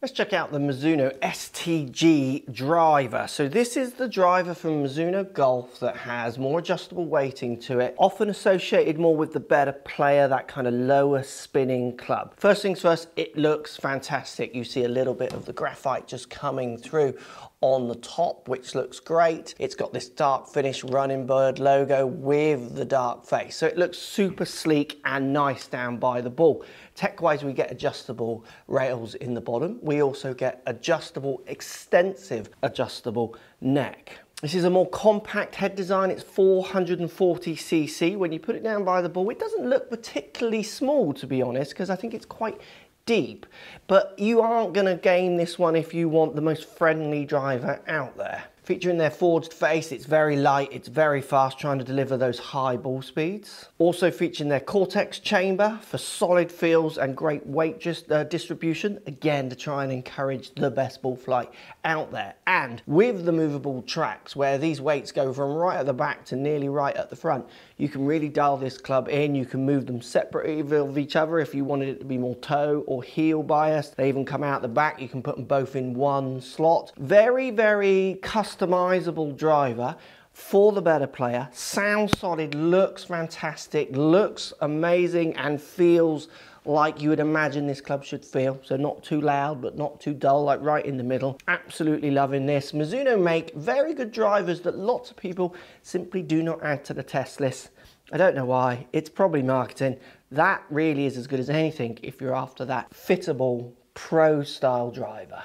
Let's check out the Mizuno STG driver. So this is the driver from Mizuno Golf that has more adjustable weighting to it, often associated more with the better player, that kind of lower spinning club. First things first, it looks fantastic. You see a little bit of the graphite just coming through on the top, which looks great. It's got this dark finish running bird logo with the dark face. So it looks super sleek and nice down by the ball. Tech-wise, we get adjustable rails in the bottom. We also get adjustable, extensive adjustable neck. This is a more compact head design. It's 440cc. When you put it down by the ball, it doesn't look particularly small, to be honest, because I think it's quite deep, but you aren't going to game this one if you want the most friendly driver out there. Featuring their forged face, it's very light, it's very fast, trying to deliver those high ball speeds. Also featuring their Cortech chamber for solid feels and great weight just, uh, distribution, again to try and encourage the best ball flight out there. And with the movable tracks, where these weights go from right at the back to nearly right at the front, you can really dial this club in, you can move them separately of each other if you wanted it to be more toe or heel biased. They even come out the back, you can put them both in one slot. Very, very custom customizable driver for the better player. Sounds solid, looks fantastic, looks amazing and feels like you would imagine this club should feel. So not too loud, but not too dull, like right in the middle. Absolutely loving this. Mizuno make very good drivers that lots of people simply do not add to the test list. I don't know why. It's probably marketing. That really is as good as anything if you're after that fittable pro style driver.